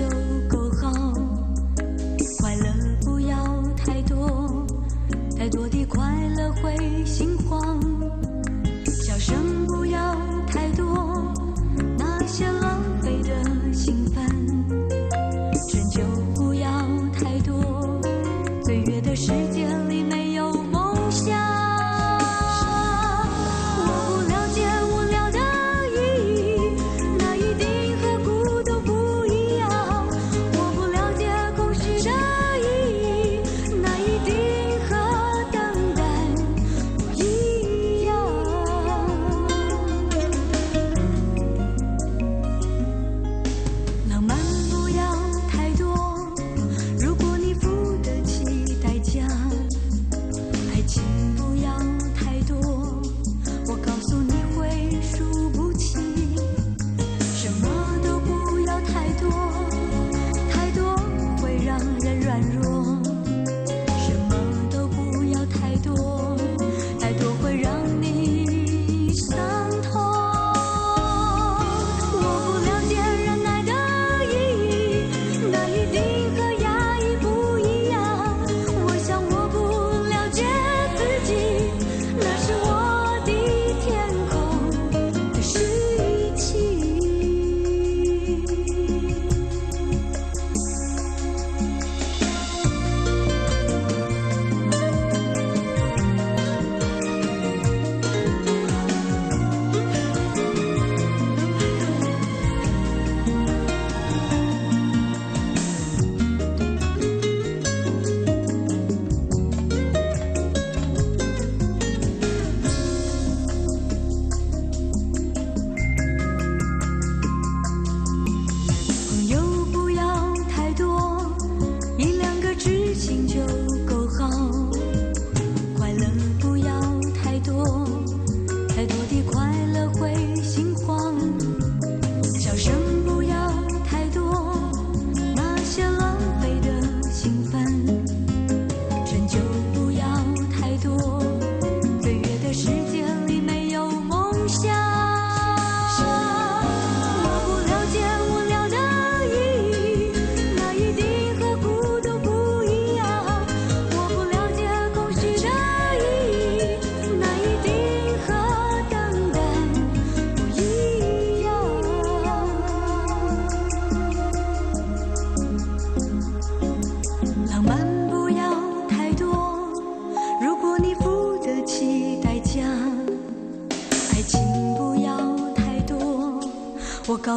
就够好快乐不要太多太多的快乐会心慌。笑声不要太多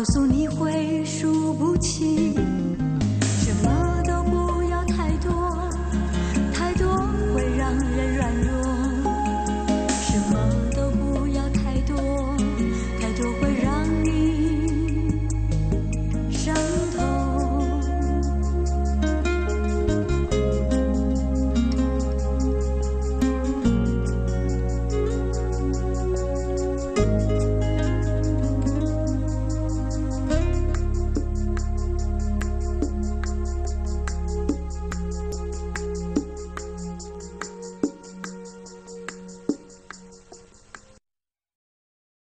告诉你会输不起。